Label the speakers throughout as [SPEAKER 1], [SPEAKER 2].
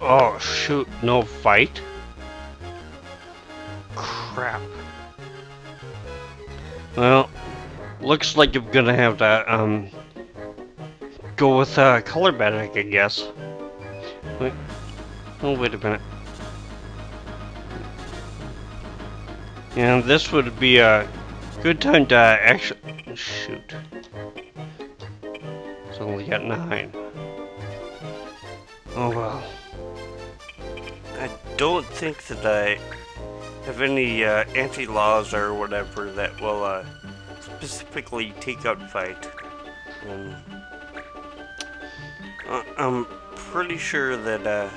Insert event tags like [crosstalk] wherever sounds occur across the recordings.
[SPEAKER 1] Oh, shoot, no fight? Crap. Well, looks like I'm gonna have to, um, go with, uh, color bannock, I guess. Wait. Oh, wait a minute. And this would be a good time to actually... Shoot. It's only at 9. Oh well. Don't think that I have any uh, anti-laws or whatever that will uh, specifically take out fight. Um, uh, I'm pretty sure that uh,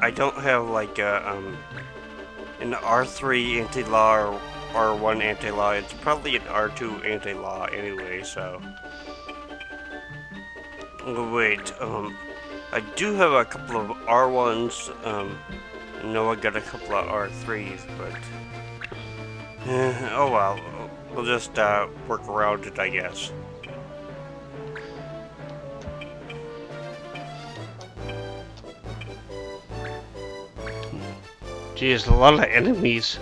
[SPEAKER 1] I don't have like a, um, an R3 anti-law or R1 anti-law. It's probably an R2 anti-law anyway, so... Wait, um... I do have a couple of R1s. Um, I know I got a couple of R3s, but... Eh, oh well, we'll just uh, work around it, I guess. Geez, a lot of enemies.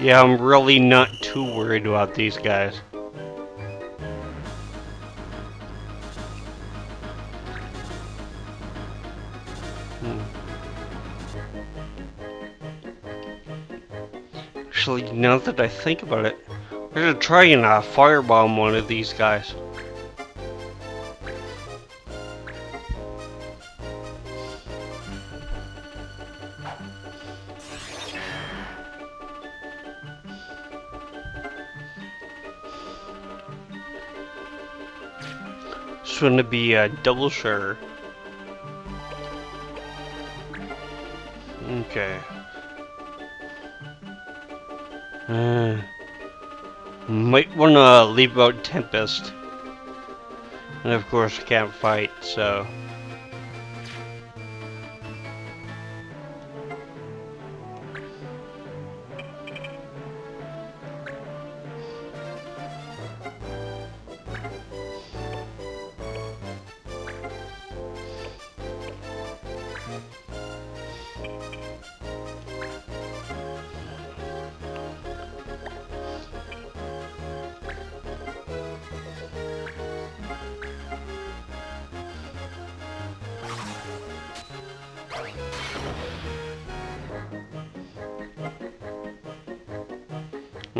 [SPEAKER 1] Yeah, I'm really not too worried about these guys. Hmm. Actually, now that I think about it, I'm gonna try and uh, firebomb one of these guys. It's gonna be a double sure. Okay. Uh, might wanna leave out Tempest. And of course can't fight, so...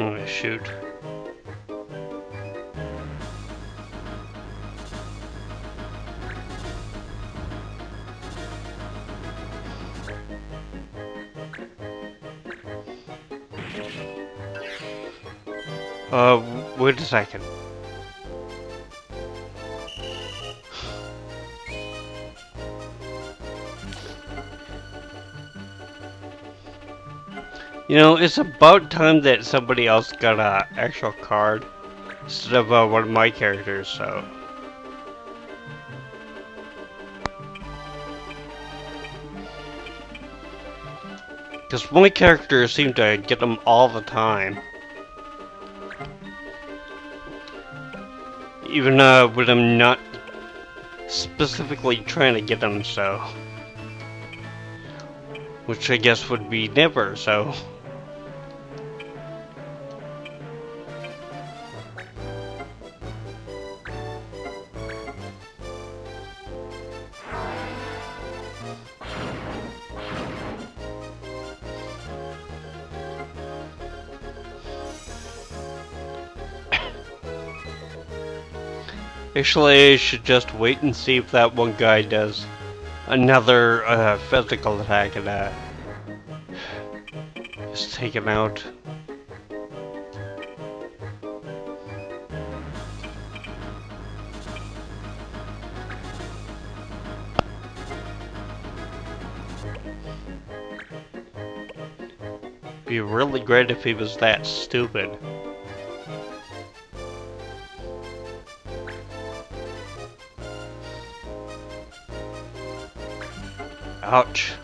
[SPEAKER 1] Oh, shoot. Uh, wait a second. You know, it's about time that somebody else got a actual card instead of uh, one of my characters, so. Because my characters seem to get them all the time. Even uh, when I'm not specifically trying to get them, so. Which I guess would be never, so. Actually, I should just wait and see if that one guy does another uh, physical attack and uh, just take him out. Be really great if he was that stupid. Ouch.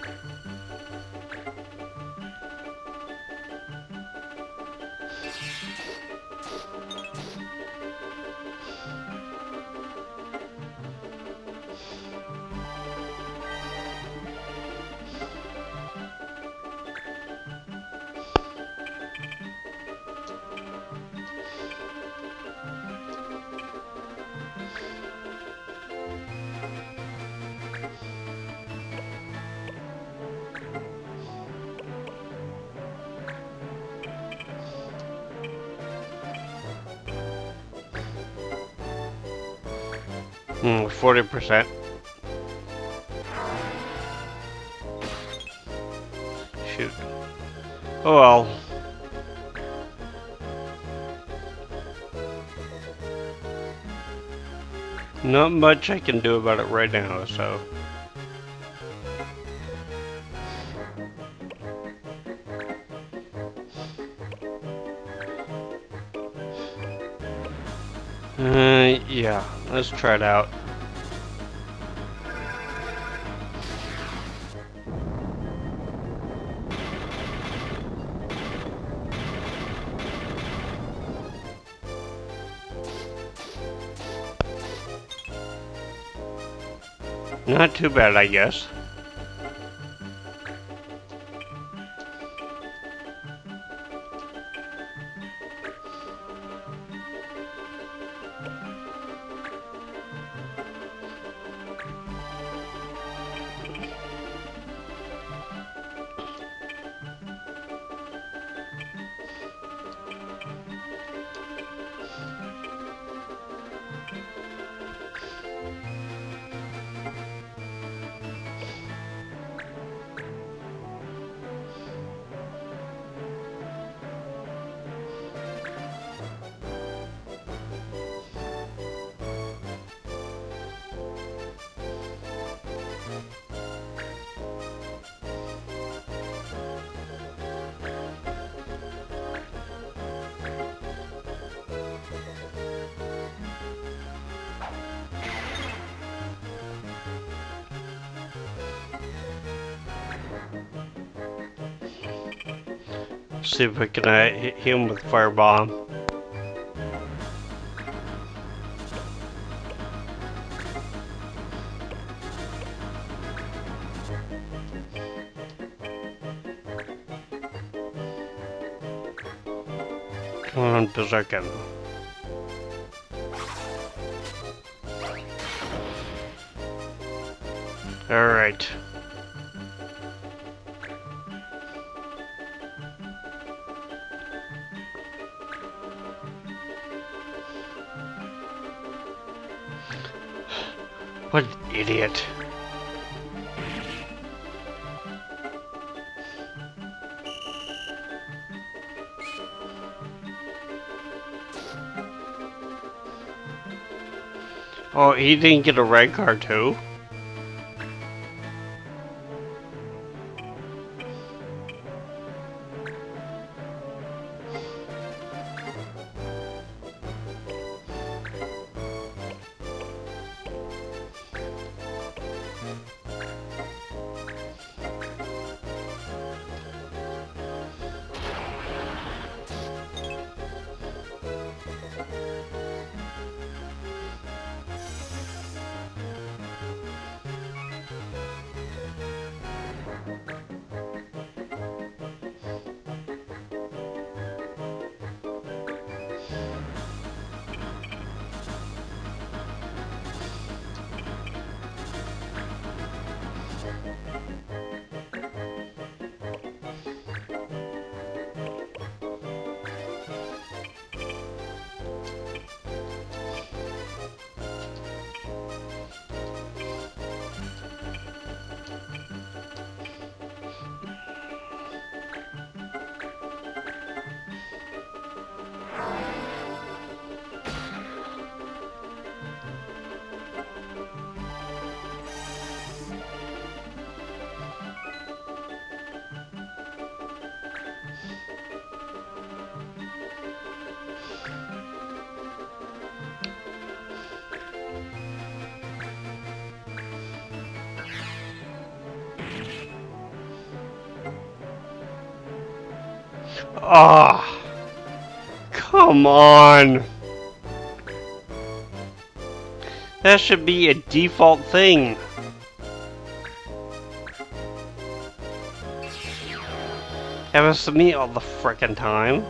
[SPEAKER 1] Hmm, 40%. Shoot. Oh well. Not much I can do about it right now, so... let's try it out. Not too bad, I guess. See if we can uh, hit him with firebomb. Come on, What an idiot. Oh, he didn't get a red card too? Ah! Come on! That should be a default thing. Happens to me all the frickin' time.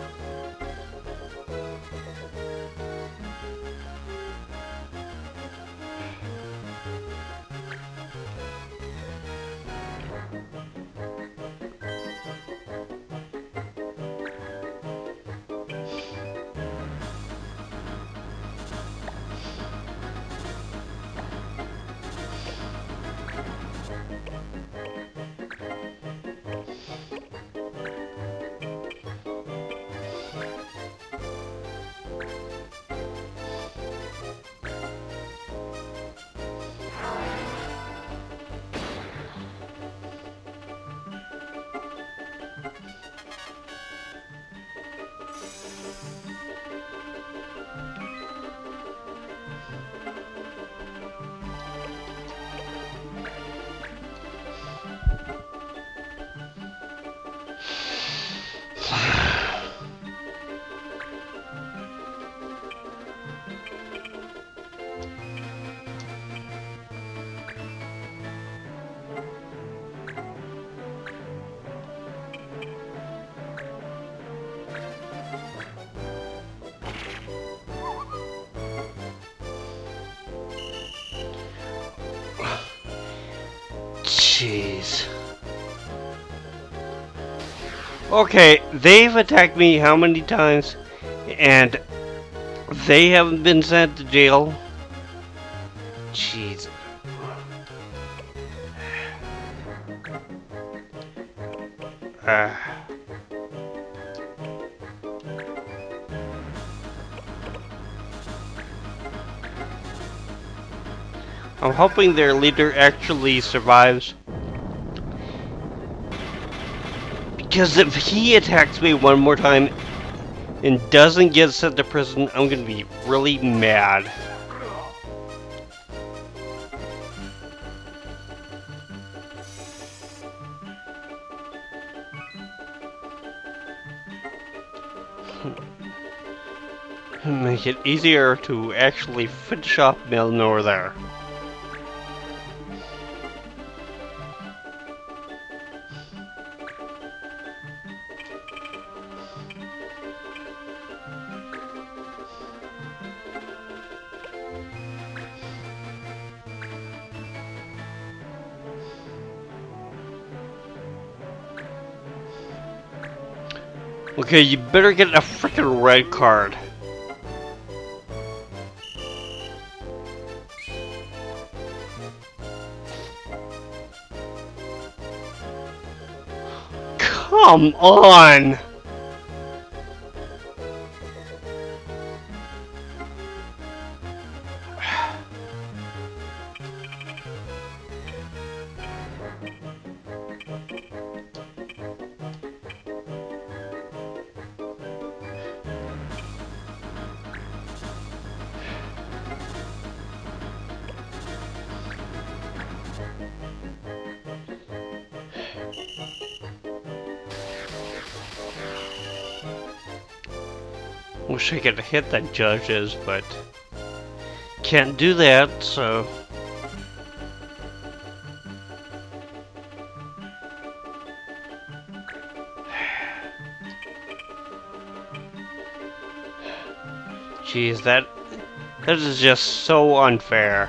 [SPEAKER 1] Okay, they've attacked me how many times? And they haven't been sent to jail? Jeez. Uh. I'm hoping their leader actually survives. Because if he attacks me one more time and doesn't get sent to prison, I'm gonna be really mad. Hmm. Make it easier to actually finish off Melnor there. Okay, you better get a freaking red card. Come on! Wish I could hit the judges, but can't do that, so... [sighs] Jeez, that... That is just so unfair.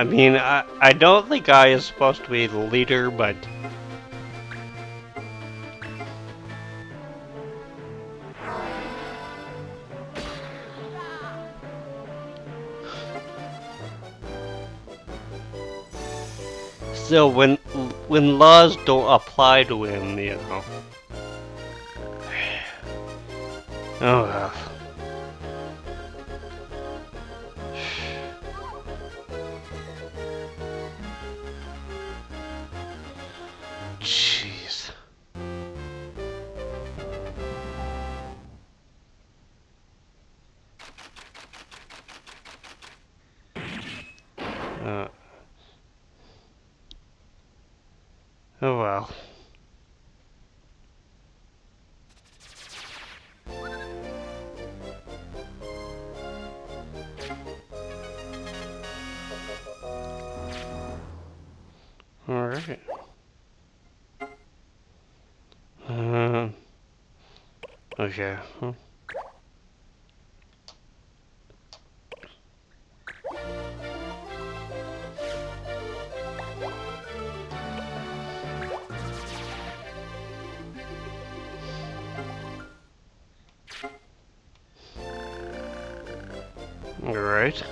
[SPEAKER 1] I mean, I, I don't think I is supposed to be the leader, but... Still, when when laws don't apply to him, you know. [sighs] Oh well. Alright. Um. Okay. Hmm. Alright.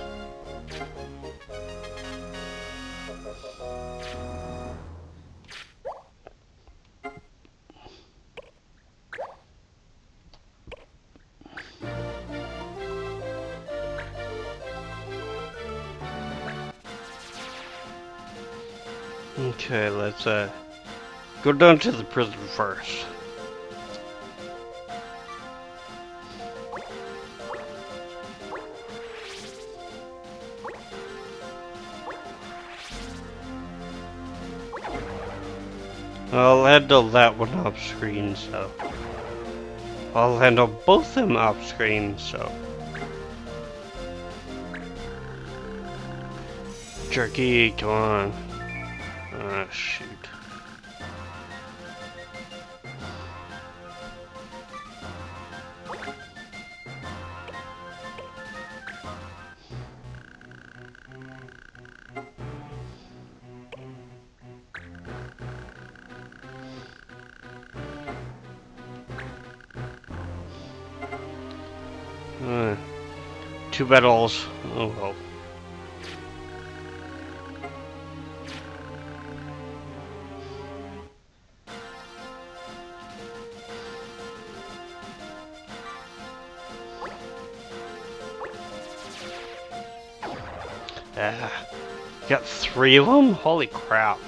[SPEAKER 1] Okay, let's uh go down to the prison first. I'll handle that one off screen, so I'll handle both of them off screen, so Jerky, come on. Ah, shoot. Uh, two battles. Oh well. Ah, got three of them? Holy crap.